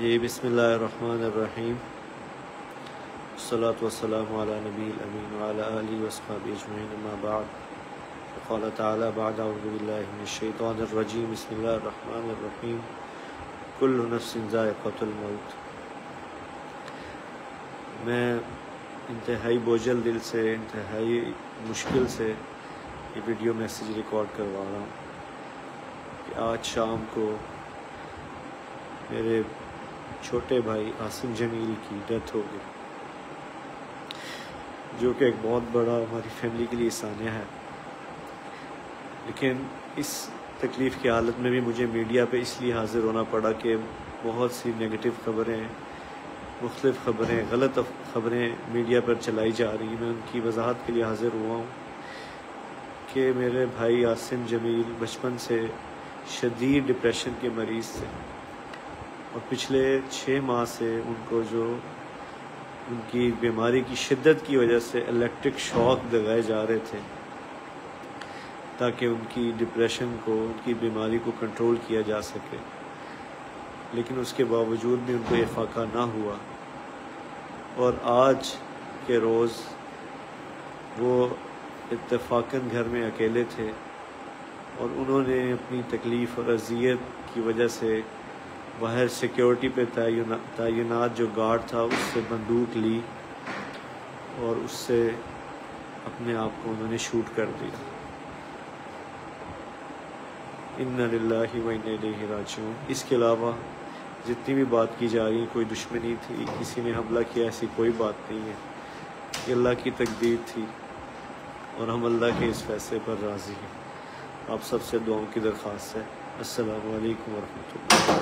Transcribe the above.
جی بسم اللہ الرحمن الرحیم۔ الصلاة والسلام على نبی الامین وعلى آلہ وصحاب اجمعین، اما بعد۔ قال تعالی بعد، اعوذ باللہ من الشیطان الرجیم۔ بسم اللہ الرحمن الرحیم۔ کل نفس ذائقۃ الموت۔ میں انتہائی بوجھل دل سے، انتہائی مشکل سے یہ ویڈیو میسیج ریکارڈ کروا رہا ہوں کہ آج شام کو میرے چھوٹے بھائی عاصم جمیل کی ڈیتھ ہو گئی، جو کہ ایک بہت بڑا ہماری فیملی کے لیے سانیہ ہے۔ لیکن اس تکلیف کی حالت میں بھی مجھے میڈیا پہ اس لیے حاضر ہونا پڑا کہ بہت سی نگیٹو خبریں، مختلف خبریں، غلط خبریں میڈیا پر چلائی جا رہی میں ان کی وضاحت کے لیے حاضر ہوا ہوں کہ میرے بھائی عاصم جمیل بچپن سے شدید ڈپریشن کے مریض تھے۔ اور پچھلے چھ ماہ سے ان کو جو ان کی بیماری کی شدت کی وجہ سے الیکٹرک شاک لگائے جا رہے تھے، تاکہ ان کی ڈپریشن کو، ان کی بیماری کو کنٹرول کیا جا سکے۔ لیکن اس کے باوجود بھی ان کو یہ فاقہ نہ ہوا۔ اور آج کے روز وہ اتفاقاً گھر میں اکیلے تھے اور انہوں نے اپنی تکلیف اور اذیت کی وجہ سے باہر سیکیورٹی پہ تعینات، جو گارڈ تھا، اس سے بندوق لی اور اس سے اپنے آپ کو انہوں نے شوٹ کر دیا۔ ان للہ و ان الیہ راجعون۔ اس کے علاوہ جتنی بھی بات کی جا رہی، کوئی دشمنی تھی، کسی نے حملہ کیا، ایسی کوئی بات نہیں ہے۔ یہ اللہ کی تقدیر تھی اور ہم اللہ کے اس فیصلے پر راضی ہیں۔ آپ سب سے دعاؤں کی درخواست ہے۔ السلام علیکم ورحمۃ اللہ۔